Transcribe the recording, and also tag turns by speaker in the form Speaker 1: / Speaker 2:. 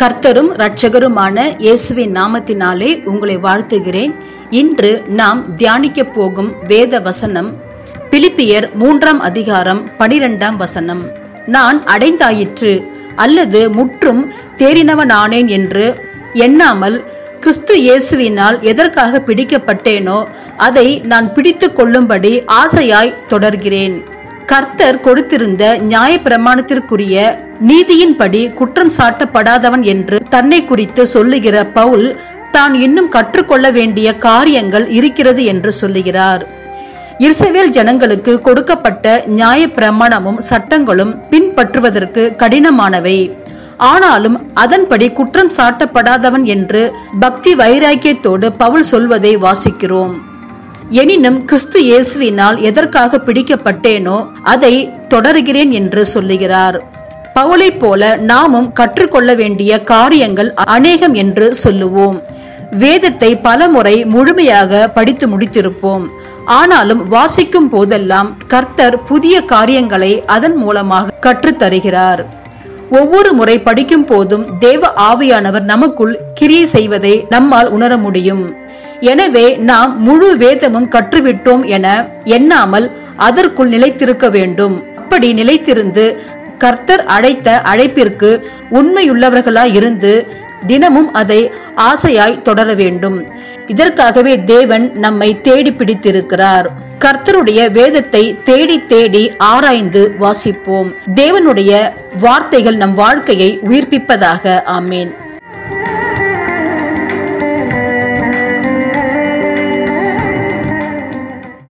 Speaker 1: கர்த்தரும் இரட்சகருமான இயேசுவின் நாமத்தினாலே உங்களை வாழ்த்துகிறேன். இன்று நாம் தியானிக்க போகும் வேத வசனம் பிலிப்பியர் மூன்றாம் அதிகாரம் பனிரெண்டாம் வசனம். நான் அடைந்தாயிற்று அல்லது முற்றும் தேறினவனானேன் என்று எண்ணாமல் கிறிஸ்து இயேசுவினால் எதற்காக பிடிக்கப்பட்டேனோ அதை நான் பிடித்து கொள்ளும்படி ஆசையாய் தொடர்கிறேன். கர்த்தர் கொடுத்திருந்த நியாய பிரமாணத்திற்குரிய நீதியின்படி குற்றம் சாட்டப்படாதவன் என்று தன்னை குறித்து சொல்லுகிற பவுல் தான் இன்னும் கற்றுக்கொள்ள வேண்டிய காரியங்கள் இருக்கிறது என்று சொல்லுகிறார். இஸ்ரவேல் ஜனங்களுக்கு கொடுக்கப்பட்ட நியாய பிரமாணமும் சட்டங்களும் பின்பற்றுவதற்கு கடினமானவை. ஆனாலும் அதன்படி குற்றம் சாட்டப்படாதவன் என்று பக்தி வைராக்கியத்தோடு பவுல் சொல்வதை வாசிக்கிறோம். எனினும் கிறிஸ்து இயேசுவினால் எதற்காக பிடிக்கப்பட்டேனோ அதை தொடர்கிறேன் என்று சொல்லுகிறார். பவுலை போல நாமும் கற்றுக்கொள்ள வேண்டிய காரியங்கள் அநேகம் என்று சொல்லுவோம். வேதத்தை பலமுறை முழுமையாக படித்து முடித்திருப்போம். ஆனாலும் வாசிக்கும் போதெல்லாம் கர்த்தர் புதிய காரியங்களை அதன் மூலமாக கற்றுத்தருகிறார். ஒவ்வொரு முறை படிக்கும் போதும் தேவ ஆவியானவர் நமக்குள் கிரியை செய்வதை நம்மால் உணர முடியும். எனவே நாம் முழு வேதமும் கற்றுவிட்டோம் என எண்ணாமல் அதற்குள் நிலைத்திருக்க வேண்டும். அப்படி நிலைத்திருந்து கர்த்தர் அழைத்த அழைப்பிற்கு உண்மையுள்ளவர்களாய் இருந்து தினமும் அதை ஆசையாய் தொடர வேண்டும். இதற்காகவே தேவன் நம்மை தேடி பிடித்திருக்கிறார். கர்த்தருடைய வேதத்தை தேடி தேடி ஆராய்ந்து வாசிப்போம். தேவனுடைய வார்த்தைகள் நம் வாழ்க்கையை உயிர்ப்பிப்பதாக. ஆமேன்.